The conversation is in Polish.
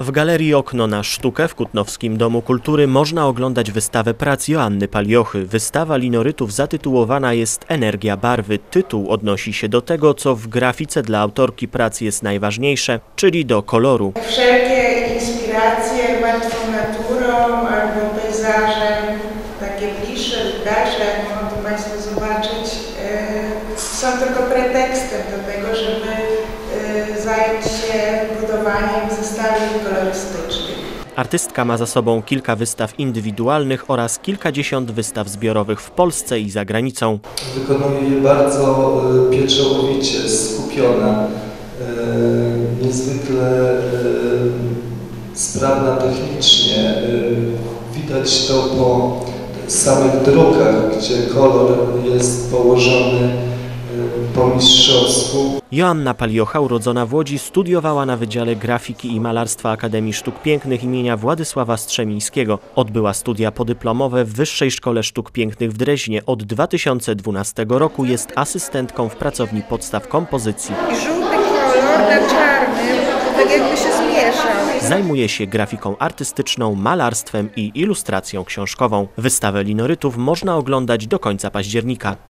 W galerii Okno na Sztukę w Kutnowskim Domu Kultury można oglądać wystawę prac Joanny Paliochy. Wystawa linorytów zatytułowana jest Energia barwy. Tytuł odnosi się do tego, co w grafice dla autorki prac jest najważniejsze, czyli do koloru. Wszelkie inspiracje martwą naturą albo pejzażem, takie bliższe dalsze, jak mogą Państwo zobaczyć, e, są tylko pretekstem zestawień kolorystycznych. Artystka ma za sobą kilka wystaw indywidualnych oraz kilkadziesiąt wystaw zbiorowych w Polsce i za granicą. Wykonuje je bardzo e, pieczołowicie, skupiona, e, niezwykle e, sprawna technicznie. Widać to po samych drukach, gdzie kolor jest położony po mistrzowsku. Joanna Paliocha, urodzona w Łodzi, studiowała na Wydziale Grafiki i Malarstwa Akademii Sztuk Pięknych imienia Władysława Strzemińskiego. Odbyła studia podyplomowe w Wyższej Szkole Sztuk Pięknych w Dreźnie. Od 2012 roku jest asystentką w pracowni podstaw kompozycji. I żółty kolor na czarnym, tak jakby się zmieszał. Zajmuje się grafiką artystyczną, malarstwem i ilustracją książkową. Wystawę linorytów można oglądać do końca października.